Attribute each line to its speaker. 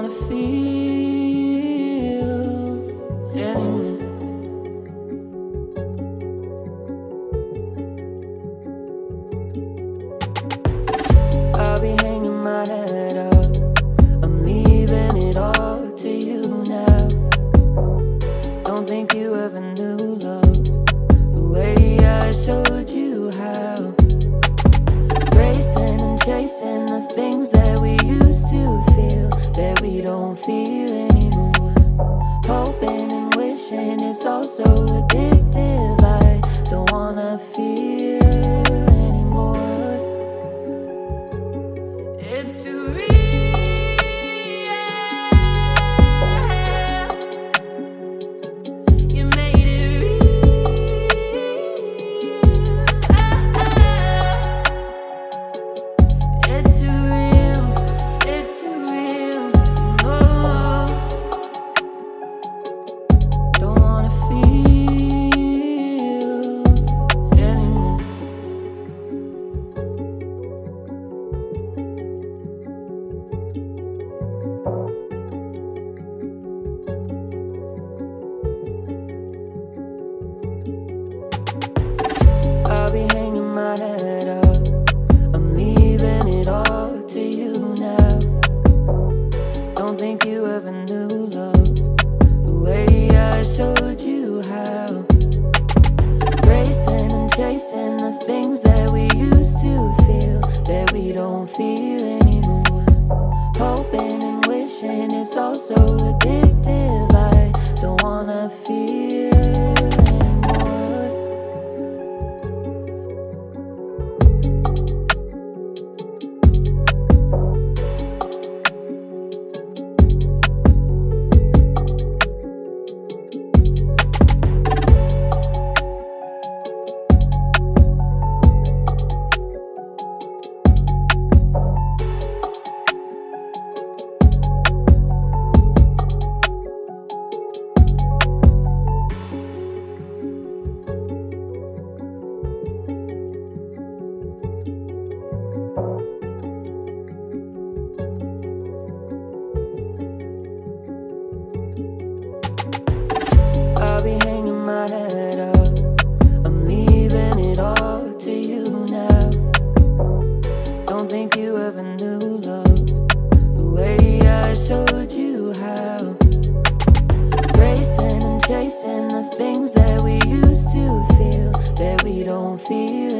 Speaker 1: wanna feel. feel anymore. Hoping and wishing it's all so addictive. loving the don't feel it.